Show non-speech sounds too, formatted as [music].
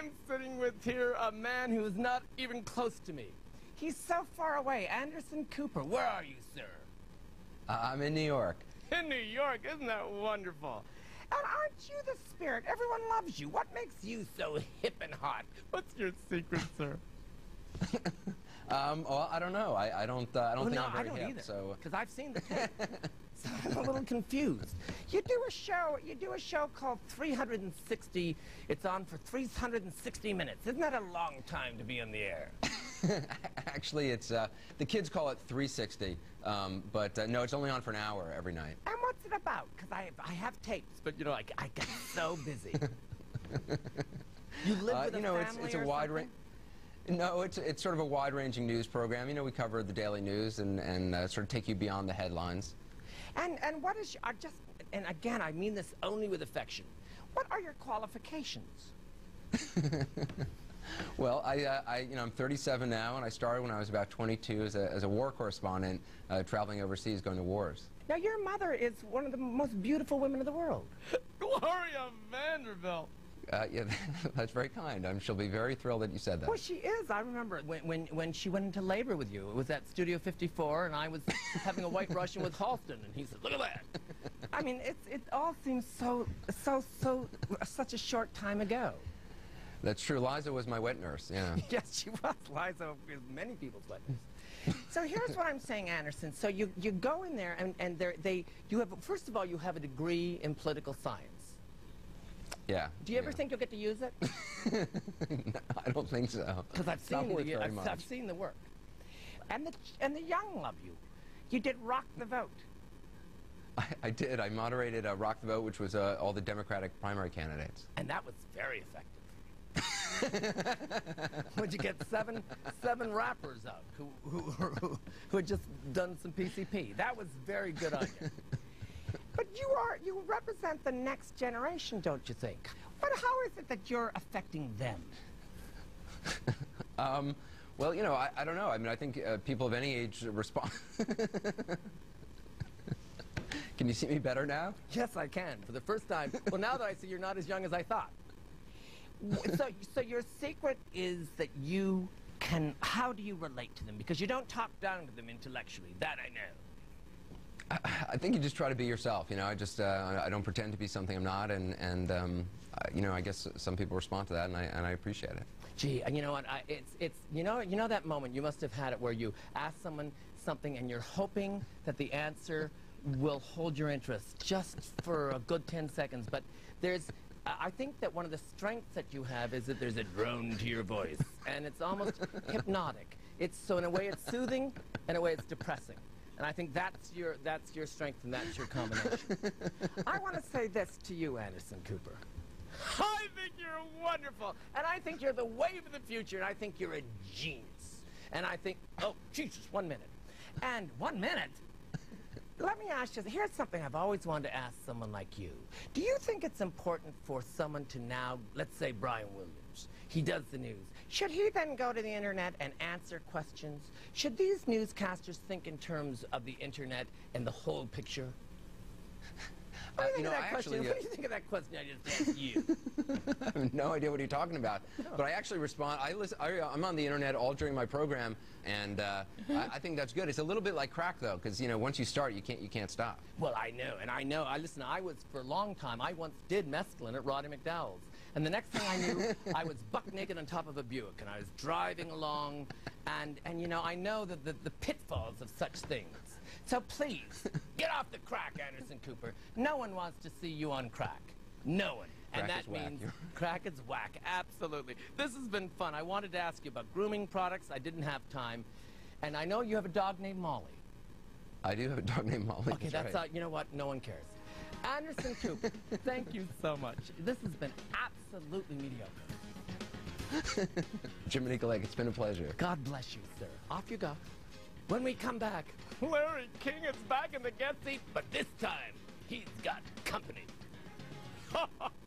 I'm sitting with here a man who is not even close to me. He's so far away. Anderson Cooper, where are you, sir? Uh, I'm in New York. [laughs] In New York, isn't that wonderful? And aren't you the spirit? Everyone loves you. What makes you so [laughs] hip and hot? What's your secret, sir? [laughs] Um, well, I don't know. I, I don't. Uh, I don't Well, think no, I'm very I don't hip. either. So Because I've seen the tape. [laughs] so I'm a little confused. You do a show. You do a show called 360. It's on for 360 minutes. Isn't that a long time to be on the air? [laughs] actually, it's uh, the kids call it 360, um, but uh, no, it's only on for an hour every night. And what's it about? Because I, I have tapes, but you know, I, I get so busy. [laughs] you live Uh, with you a know, it's family it's a or wide range. No, it's it's sort of a wide-ranging news program. You know, we cover the daily news and and uh, sort of take you beyond the headlines. And and what is your, I just and again I mean this only with affection. What are your qualifications? [laughs] Well, I, uh, I, you know, I'm 37 now, and I started when I was about 22 as a, as a war correspondent, uh, traveling overseas, going to wars. Now your mother is one of the most beautiful women in the world. [laughs] Gloria Vanderbilt. Uh, [laughs] yeah, that's very kind. Um, she'll be very thrilled that you said that. Well, she is. I remember when, when, when she went into labor with you. It was at Studio 54, and I was [laughs] having a White Russian with Halston, and he said, "Look at that." [laughs] I mean, it's it all seems so so so such a short time ago. That's true. Liza was my wet nurse. Yeah. Yes, she was. Liza is many people's witness. so here's what I'm saying, Anderson. So you, you go in there and, and they you have first of all you have a degree in political science. Yeah. Do you ever yeah. think you'll get to use it? [laughs] no, I don't think so. Because I've seen the very I've, much. I've seen the work, and the and the young love you. You did rock the vote. I, I did. I moderated uh, Rock the Vote, which was uh, all the Democratic primary candidates. And that was very effective. Would [laughs] you get seven seven rappers up who, who, who, who had just done some PCP? That was very good on you. [laughs] But you are you represent the next generation, don't you think? But how is it that you're affecting them? [laughs] Um, well, you know, I, I don't know. I mean, I think uh, people of any age respond. [laughs] Can you see me better now? Yes, I can. For the first time. Well, now that I see you're not as young as I thought. So, so your secret is that you can. How do you relate to them? Because you don't talk down to them intellectually. That I know. I think you just try to be yourself. You know, I just uh, I don't pretend to be something I'm not, and and um, uh, you know, I guess some people respond to that, and I and I appreciate it. Gee, and you know what? I, it's it's you know you know that moment you must have had it where you ask someone something and you're hoping that the answer will hold your interest just for a good 10 seconds. But there's I I think that one of the strengths that you have is that there's a drone to your voice, and it's almost [laughs] hypnotic. It's so in a way it's soothing, in a way it's depressing. And I think that's your that's your strength and that's your [laughs] combination. I want to say this to you, Anderson Cooper. I think you're wonderful, and I think you're the wave of the future, and I think you're a genius. And I think, oh, Jesus, one minute. And one minute? Let me ask you, here's something I've always wanted to ask someone like you. Do you think it's important for someone to now, let's say Brian Williams, he does the news. Should he then go to the internet and answer questions? Should these newscasters think in terms of the internet and the whole picture? What do you Uh, think of that I question? actually, what uh, do you think of that question I just asked you? [laughs] I have no idea what you're talking about. But I actually respond. I listen. I, I'm on the internet all during my program, and uh, I, I think that's good. It's a little bit like crack, though, because you know once you start, you can't you can't stop. Well, I know, and I know. I listen. I was for a long time. I once did mescaline at Roddy McDowall's, and the next thing I knew, I was buck naked on top of a Buick, and I was driving along, and and you know, I know that the, the pitfalls of such things. So please, get off the crack, Anderson Cooper. No one wants to see you on crack. No one. And Crack that is whack. means crack is whack. Absolutely. This has been fun. I wanted to ask you about grooming products. I didn't have time. And I know you have a dog named Molly. I do have a dog named Molly. Okay, that's right. uh, you know what? No one cares. Anderson Cooper, [laughs] thank you so much. This has been absolutely mediocre. [laughs] Jiminy Glick. It's been a pleasure. God bless you, sir. Off you go. When we come back, Larry King is back in the guest seat, but this time he's got company. [laughs]